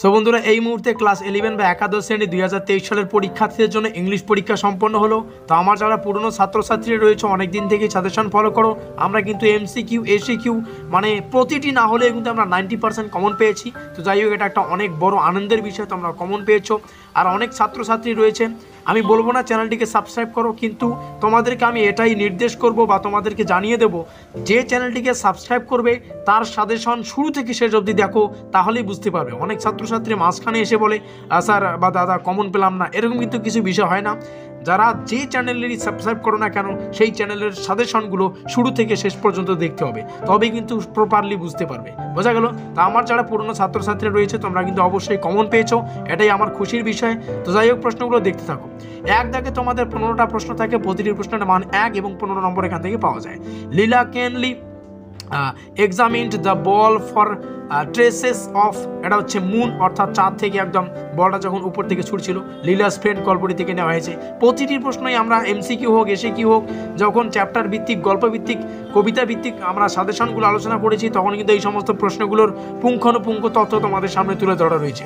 So বন্ধুরা, এই মুহূর্তে ক্লাস ইলেভেন বা একাদশ শ্রেণি দুই হাজার তেইশ সালের পরীক্ষার্থীদের জন্য ইংলিশ পরীক্ষা সম্পন্ন হলো। তো আমার যারা পুরনো ছাত্রছাত্রী রয়েছে অনেক দিন থেকেই সাজেশন ফলো করো। আমরা কিন্তু এমসি কিউ এসি কিউ মানে প্রতিটি না হলে কিন্তু আমরা নাইনটি পার্সেন্ট কমন পেয়েছি। তো যাই হোক, এটা একটা অনেক বড় আনন্দের বিষয়, তোমরা কমন পেয়েছ। আর অনেক ছাত্রছাত্রী রয়েছে আমি বলব না চ্যানেলটিকে সাবস্ক্রাইব করো কিন্তু তোমাদেরকে আমি এটাই নির্দেশ করব বা তোমাদেরকে জানিয়ে দেব যে চ্যানেলটিকে সাবস্ক্রাইব করবে তার সাজেশন শুরু থেকে শেষ অবধি দেখো তাহলেই বুঝতে পারবে। অনেক ছাত্রছাত্রী মাঝখানে এসে বলে "আহ, স্যার বা দাদা কমন পেলাম না। এরকম কিন্তু কিছু বিষয় হয় না। যারা যে চ্যানেলেরই সাবস্ক্রাইব করো না কেন, সেই চ্যানেলের সাজেশনগুলো শুরু থেকে শেষ পর্যন্ত দেখতে হবে। তবেই কিন্তু প্রপারলি বুঝতে পারবে। বোঝা গেল? তা আমার যারা পুরনো ছাত্রছাত্রী রয়েছে, তোমরা কিন্তু অবশ্যই কমন পেয়েছ। এটাই আমার খুশির বিষয়। তো যাই হোক, প্রশ্নগুলো দেখতে থাকো। এক দাগে তোমাদের পনেরোটা প্রশ্ন থাকে, প্রতিটি প্রশ্নের মান এক এবং পনেরো নম্বর এখান থেকে পাওয়া যায়। Leela keenly examined the ball for traces of এটা হচ্ছে মুন অর্থাৎ চাঁদ থেকে একদম বলটা যখন উপর থেকে ছুটছিল লীলাস ফ্রেন্ড গল্পটি থেকে নেওয়া হয়েছে। প্রতিটি প্রশ্নই আমরা এমসি কিউ হোক এসে কি হোক, যখন চ্যাপ্টার ভিত্তিক, গল্প ভিত্তিক, কবিতা ভিত্তিক আমরা সাজেশনগুলো আলোচনা করেছি, তখন কিন্তু এই সমস্ত প্রশ্নগুলোর পুঙ্খানুপুঙ্খ তথ্য তোমাদের সামনে তুলে ধরা রয়েছে।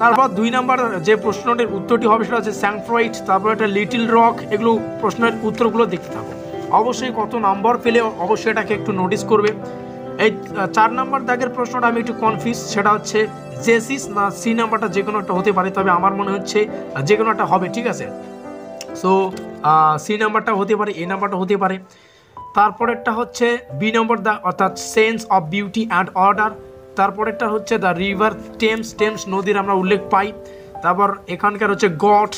তারপর দুই নাম্বার যে প্রশ্নটির উত্তরটি হবে, সেটা হচ্ছে স্যাংফ্রয়েড তারপর একটা লিটিল রক এগুলো প্রশ্নের উত্তরগুলো দেখতে থাকো। অবশ্যই কত নাম্বার পেলে অবশ্যই এটাকে একটু নোটিস করবে। এই চার নাম্বার দাগের প্রশ্নটা আমি একটু কনফিউজ সেটা হচ্ছে জেসিস না সি নাম্বারটা যে কোনো একটা হতে পারে, তবে আমার মনে হচ্ছে যে কোনো একটা হবে, ঠিক আছে? সো সি নাম্বারটা হতে পারে এ নাম্বারটা হতে পারে। তারপরেরটা হচ্ছে বি নম্বর দা, অর্থাৎ sense of beauty and order তারপরেরটা হচ্ছে দ্য রিভার টেমস টেমস নদীর আমরা উল্লেখ পাই। তারপর এখানকার হচ্ছে গড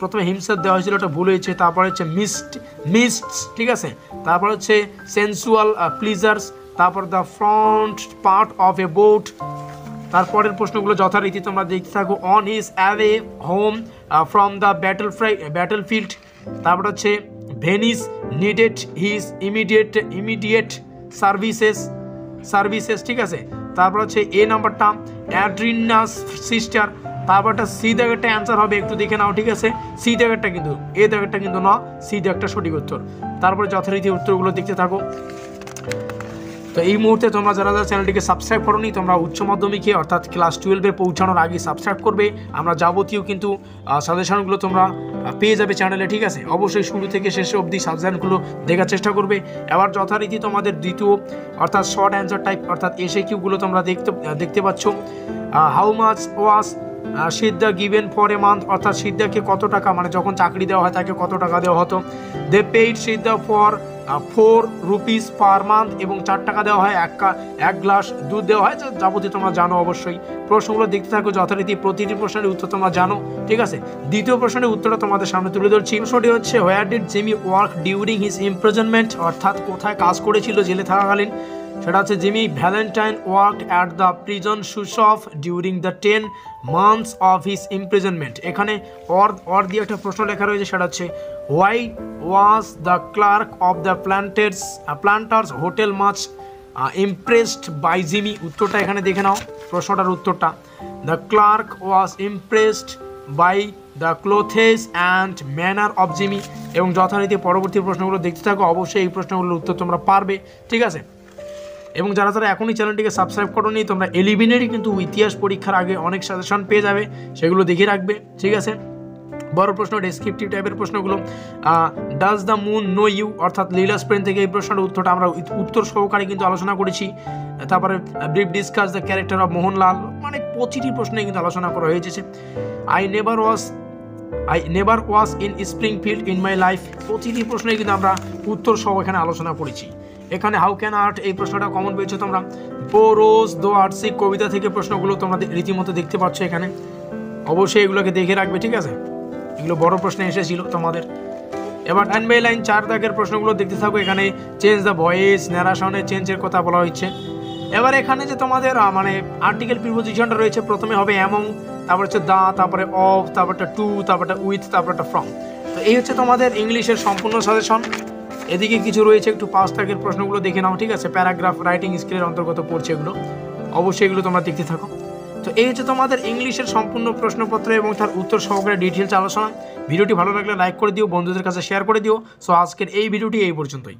প্রথমে হিমসার দেওয়া হয়েছিল, ওটা ভুল হয়েছে। তারপর হচ্ছে মিস্ট মিস্ট ঠিক আছে? তারপর হচ্ছে সেন্সুয়াল প্লিজার্স তারপর the front part of a boat তারপরের প্রশ্নগুলো যথারীতি তোমরা দেখতে থাকো। On his away home from the battle fry battlefield তারপর হচ্ছে Venice needed his immediate immediate services services ঠিক আছে? তারপর হচ্ছে এ নাম্বারটা অ্যাড্রিনাস সিস্টার তারপরটা সি দাগেরটা অ্যান্সার হবে, একটু দেখে নাও, ঠিক আছে? সি দাগেরটা কিন্তু, এ দাগেরটা কিন্তু না সি দাগটা সঠিক উত্তর। তারপরে যথারীতি উত্তরগুলো দেখতে থাকো। তো এই মুহূর্তে তোমরা যারা যারা চ্যানেলটিকে সাবস্ক্রাইব করোনি, তোমরা উচ্চ মাধ্যমিকে, অর্থাৎ ক্লাস টুয়েলভে পৌঁছানোর আগে সাবস্ক্রাইব করবে। আমরা যাবতীয় কিন্তু সাজেশনগুলো তোমরা পেয়ে যাবে চ্যানেলে ঠিক আছে? অবশ্যই শুরু থেকে শেষ অবধি সাজেশনগুলো দেখার চেষ্টা করবে। এবার যথারীতি তোমাদের দ্বিতীয়, অর্থাৎ শর্ট অ্যান্সার টাইপ অর্থাৎ এসে কিউগুলো তোমরা দেখতে দেখতে পাচ্ছ। How much was Siddha given for a month অর্থাৎ সিদ্ধাকে কত টাকা মানে যখন চাকরি দেওয়া হয় তাকে কত টাকা দেওয়া হতো? They paid Siddha for four rupees per month এবং চার টাকা দেওয়া হয়, এক এক গ্লাস দুধ দেওয়া হয় যাবতীয় তোমরা জানো অবশ্যই। প্রশ্নগুলো দেখতে থাকো, যথারীতি প্রতিটি প্রশ্নের উত্তর তোমরা জানো, ঠিক আছে? দ্বিতীয় প্রশ্নের উত্তরটা তোমাদের সামনে তুলে ধরছি। প্রশ্নটি হচ্ছে where did Jimmy work during his imprisonment অর্থাৎ কোথায় কাজ করেছিল জেলে থাকাকালীন? সেটা হচ্ছে Jimmy Valentine work at the prison shoe shop during the ten months of his imprisonment. এখানে অর অর দিয়ে একটা প্রশ্ন লেখা রয়েছে, সেটা হচ্ছে why was the clerk of the planted planters hotel much impressed by Jimmy? উত্তরটা এখানে দেখে নাও, প্রশ্নটার উত্তরটা। The clerk was impressed by the clothes and manner of Jimmy. এবং যথারীতি পরবর্তী প্রশ্নগুলো দেখতে থাকো, অবশ্যই এই প্রশ্নগুলোর উত্তর তোমরা পারবে, ঠিক আছে? এবং যারা যারা এখনই চ্যানেলটিকে সাবস্ক্রাইব করোনি, তোমরা এলিমিনেরই কিন্তু ইতিহাস পরীক্ষার আগে অনেক সাজেশন পেয়ে যাবে। সেগুলো দেখে রাখবে, ঠিক আছে? বড় প্রশ্ন ডেসক্রিপটিভ টাইপের প্রশ্নগুলো। Does the moon know you অর্থাৎ লীলা স্প্রেন থেকে এই প্রশ্নের উত্তরটা আমরা উত্তর সহকারে কিন্তু আলোচনা করেছি। তারপরে brief discuss the character of Mohanlal মানে প্রতিটি প্রশ্নে কিন্তু আলোচনা করা হয়েছে I never was I never was in Springfield in my life প্রতিটি প্রশ্নে কিন্তু আমরা উত্তর সহ এখানে আলোচনা করেছি। এখানে হাউ ক্যান আর্ট এই প্রশ্নটা কমন পেয়েছ তোমরা? বো রোজ দো আর্টসিক কবিতা থেকে প্রশ্নগুলো তোমরা রীতিমতো দেখতে পাচ্ছ এখানে। অবশ্যই এগুলোকে দেখে রাখবে, ঠিক আছে? এগুলো বড় প্রশ্নে এসেছিল তোমাদের। এবার লাইন বাই লাইন চার দাগের প্রশ্নগুলো দেখতে থাকো, এখানে চেঞ্জ দ্য ভয়েস ন্যারাশনের চেঞ্জের কথা বলা হচ্ছে এবার এখানে যে তোমাদের মানে আর্টিকেল প্রিপোজিশনটা রয়েছে, প্রথমে হবে অ্যামং তারপর হচ্ছে দা, তারপরে অফ তারপরটা টু তারপরটা উইথ তারপরটা ফ্রম তো এই হচ্ছে তোমাদের ইংলিশের সম্পূর্ণ সাজেশন এদিকে কিছু রয়েছে, একটু পাঁচ তাকের প্রশ্নগুলো দেখে নাও, ঠিক আছে? প্যারাগ্রাফ, রাইটিং স্কিলের অন্তর্গত পড়ছে এগুলো। অবশ্যই এগুলো তোমরা দেখতে থাকো। তো এই হচ্ছে তোমাদের ইংলিশের সম্পূর্ণ প্রশ্নপত্র এবং তার উত্তর সহকারে ডিটেলস আলোচনা। ভিডিওটি ভালো লাগলে লাইক করে দিও, বন্ধুদের কাছে শেয়ার করে দিও। সো আজকের এই ভিডিওটি এই পর্যন্তই।